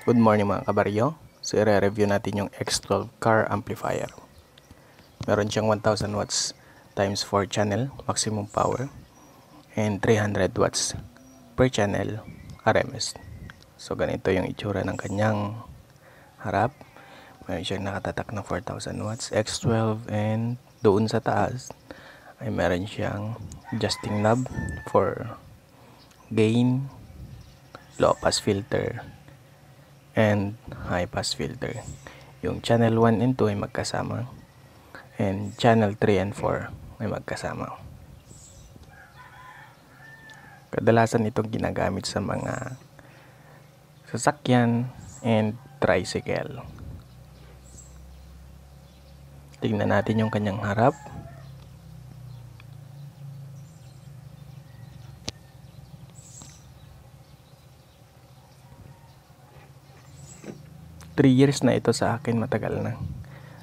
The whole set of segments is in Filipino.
Good morning mga kabaryo. So i-review natin yung X12 car amplifier. Meron siyang 1000 watts times 4 channel maximum power and 300 watts per channel RMS. So ganito yung itsura ng kanyang harap. Meron siyang nakatatak na 4000 watts X12 and doon sa taas ay meron siyang adjusting knob for gain, low pass filter, and high pass filter. Yung channel 1 and 2 ay magkasama and channel 3 and 4 ay magkasama. Kadalasan itong ginagamit sa mga sasakyan and tricycle. Tingnan natin yung kanyang harap. 3 years na ito sa akin matagal na.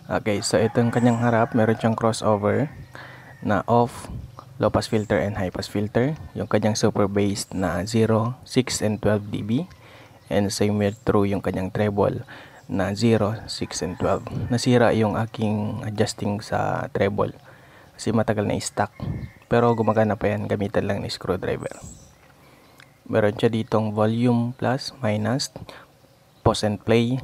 Okay so itong kanyang harap meron siyang crossover na off low pass filter and high pass filter. Yung kanyang super bass na 0, 6 and 12 dB. And same with through yung kanyang treble na 0, 6 and 12 nasira yung aking adjusting sa treble kasi matagal na i-stock pero gumagana pa yan gamitan lang ni screwdriver. Meron siya ditong volume plus minus pause and play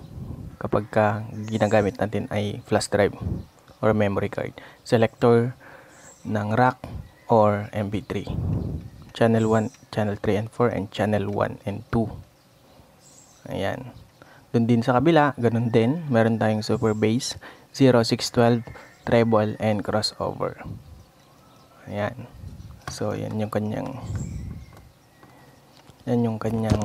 kapag ka ginagamit natin ay flash drive or memory card. Selector ng rack or MP3. Channel 1, channel 3 and 4 and channel 1 and 2. Ayan. Doon din sa kabila, ganun din. Meron tayong super bass, 0612, treble and crossover. Ayan. So, yan yung kanyang yan yung kanyang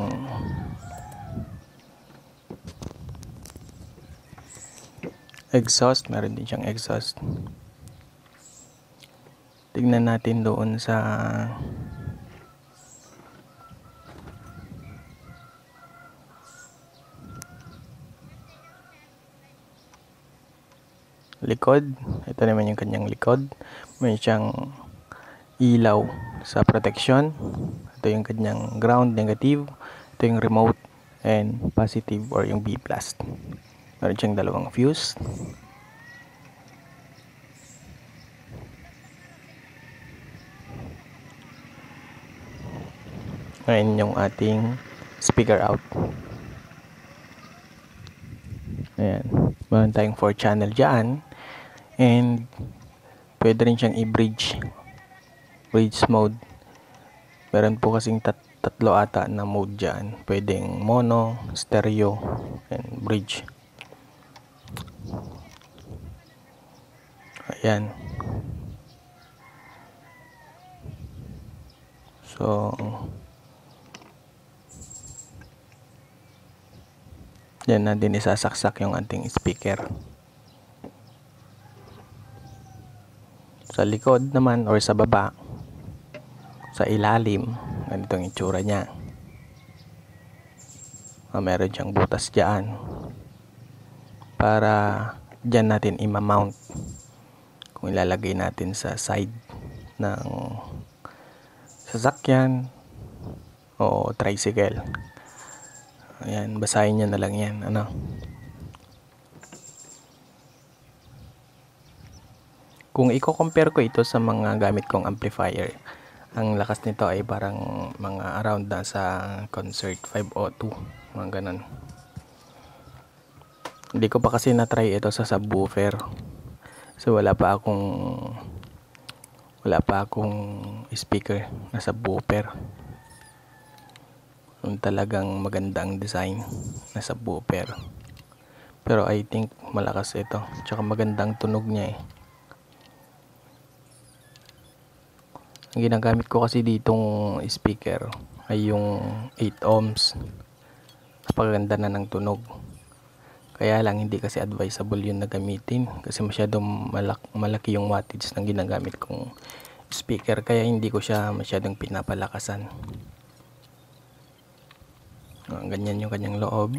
exhaust meron din siyang exhaust. Tignan natin doon sa likod. Ito naman yung kanyang likod. May siyang ilaw sa protection. Ito yung kanyang ground negative. Ito yung remote and positive or yung B plus meron siyang dalawang fuse. Ngayon yung ating speaker out. Ayan. Meron tayong 4 channel dyan. And pwede rin siyang i-bridge. Bridge mode. Meron po kasing tat tatlo ata na mode dyan. Pwedeng mono, stereo and bridge Ayan. So, yan na din isasaksak yung ating speaker. Sa likod naman or sa baba, sa ilalim, ganito ang itsura niya. Ah, meron siyang butas dyan para dyan natin ima-mount kung ilalagay natin sa side ng sasakyan o tricycle. Ayan basahin nyo na lang yan ano? Kung i-compare ko ito sa mga gamit kong amplifier ang lakas nito ay parang mga around na sa concert 502 mga ganun. Hindi ko pa kasi na-try ito sa subwoofer So wala pa akong wala pa akong speaker na subwoofer. Yung talagang magandang design na subwoofer. Pero I think malakas ito. Tsaka magandang tunog niya eh. Ang ginagamit ko kasi ditong speaker ay yung 8 ohms. Napakaganda na ng tunog. Kaya lang hindi kasi advisable yun na gamitin kasi masyadong malak malaki yung wattage ng ginagamit kong speaker kaya hindi ko siya masyadong pinapalakasan. Uh, ganyan yung kanyang loob.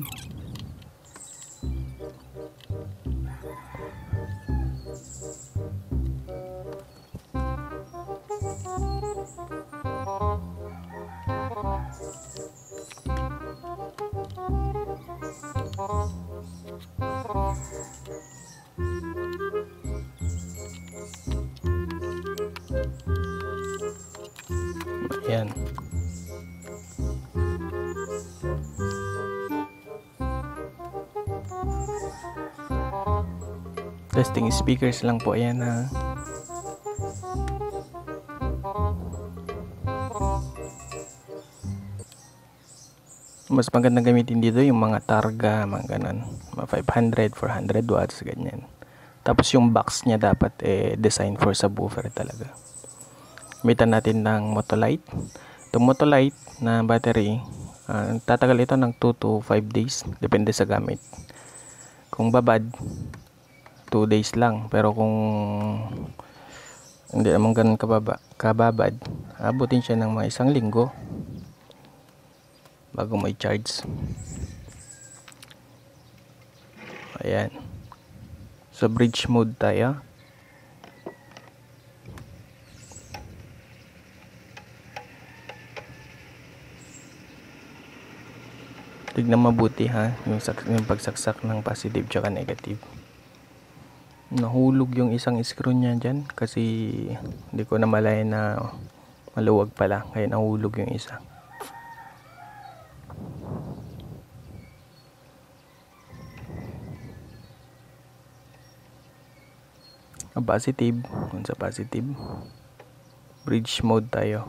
Testing speakers lang po ayan ha mas magandang gamitin dito yung mga targa mga ganun. Mga 500 400 watts ganyan. Tapos yung box niya dapat eh design for subwoofer talaga. Gamitan natin ng Motolite. Itong Motolite na battery uh, tatagal ito ng 2 to 5 days depende sa gamit. Kung babad 2 days lang. Pero kung hindi naman ganun kababa, kababad abutin siya ng mga isang linggo bago may charge. Ayan. So bridge mode tayo. Tignan mabuti ha yung, yung pagsaksak ng positive tsaka negative nahulog yung isang screw niya dyan kasi hindi ko na malay na maluwag pala. Kaya nahulog yung isa. Positive. Kung sa positive. Bridge mode tayo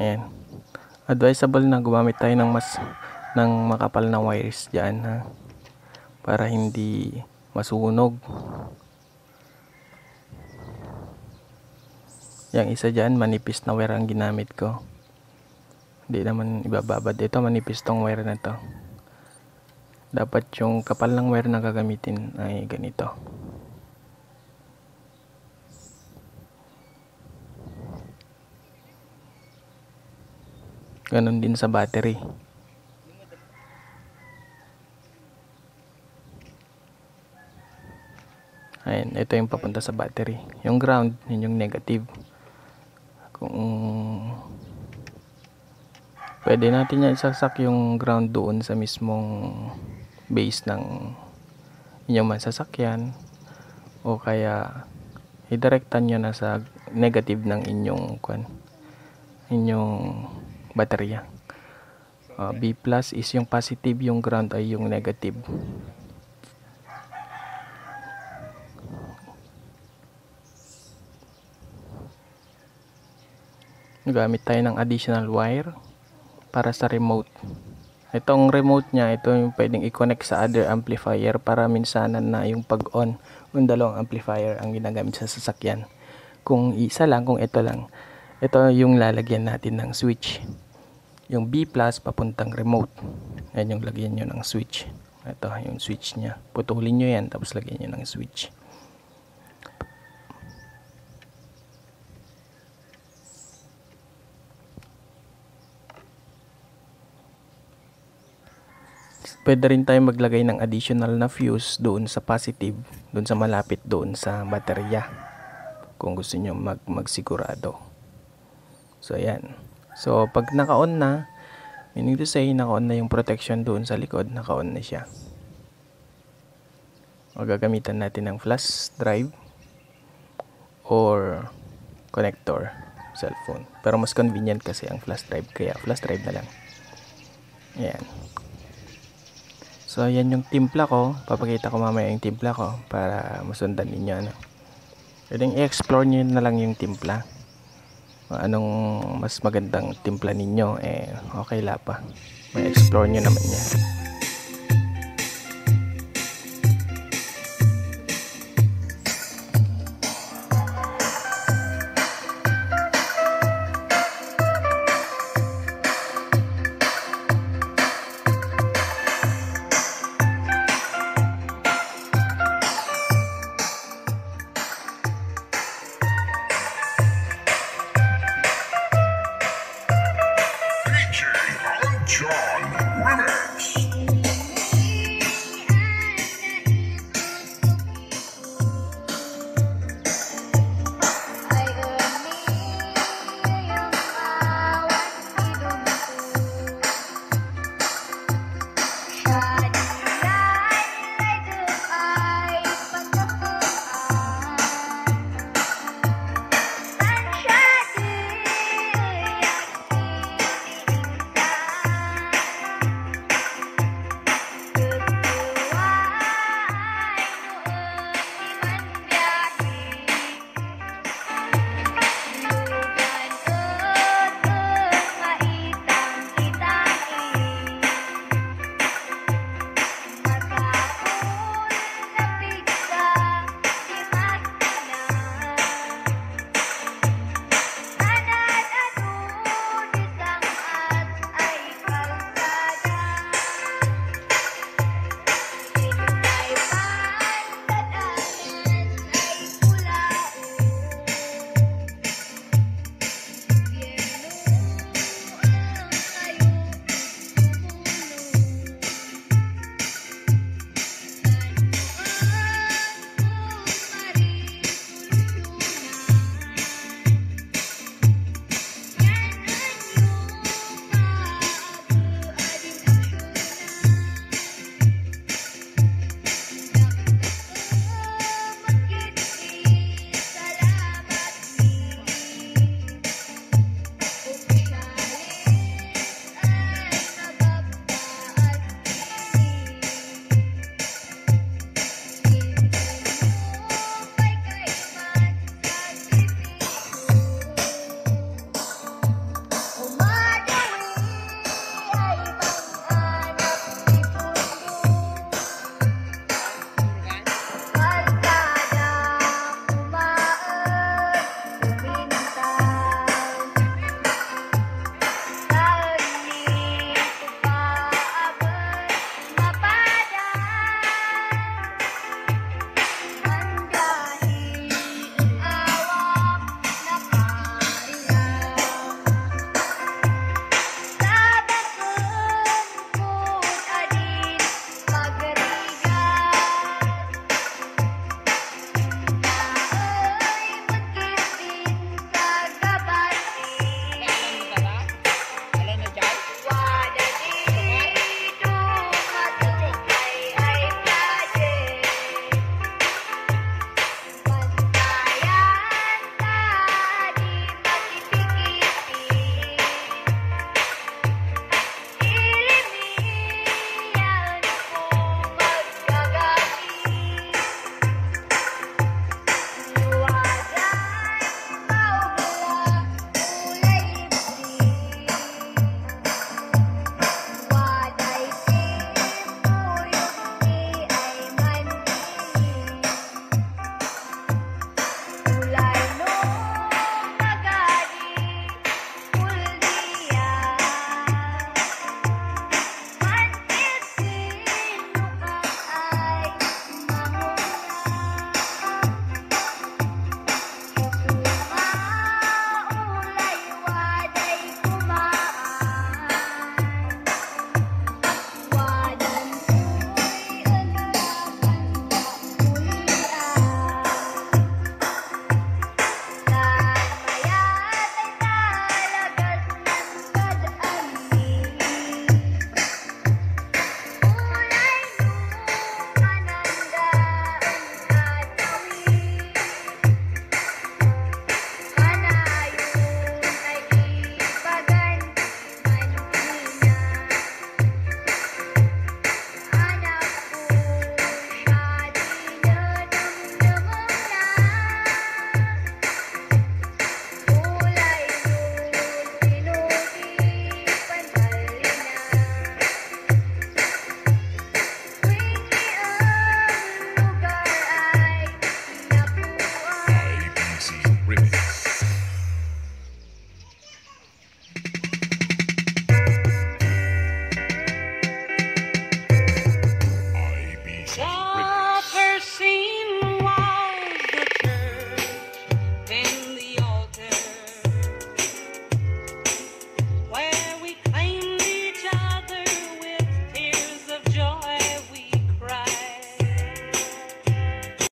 Ayan. Advisable na gumamit tayo ng mas ng makapal na wires diyan ha. Para hindi masunog. Yang isa diyan manipis na wire ang ginamit ko. Hindi naman ibababad. Ito manipis tong wire na to. Dapat yung kapal ng wire na gagamitin ay ganito. Ganon din sa battery. Ayan, ito yung papunta sa battery. Yung ground, yun yung negative. Kung pwede natin yan isasak yung ground doon sa mismong base ng inyong masasakyan o kaya idirektan nyo na sa negative ng inyong kwan inyong baterya. Uh, B plus is yung positive yung ground ay yung negative. Gamit tayo ng additional wire para sa remote. Itong remote nya ito yung pwedeng i-connect sa other amplifier para minsanan na yung pag on yung dalawang amplifier ang ginagamit sa sasakyan. Kung isa lang kung ito lang ito yung lalagyan natin ng switch. Yung B plus papuntang remote. Yan yung lagyan nyo ng switch. Ito yung switch nya putulin nyo yan tapos lagyan nyo ng switch. Pwede rin tayo maglagay ng additional na fuse doon sa positive doon sa malapit doon sa baterya kung gusto nyo mag magsigurado So, ayan. So, pag naka-on na, meaning to say, naka-on na yung protection doon sa likod, naka-on na siya. O gagamitan natin ng flash drive or connector cellphone. Pero mas convenient kasi ang flash drive, kaya flash drive na lang. Ayan. So, ayan yung timpla ko. Papakita ko mamaya yung timpla ko para masundan ninyo. Ano. Pwedeng i-explore nyo na lang yung timpla anong mas magandang timpla ninyo? Eh okay la pa. May explore nyo naman yan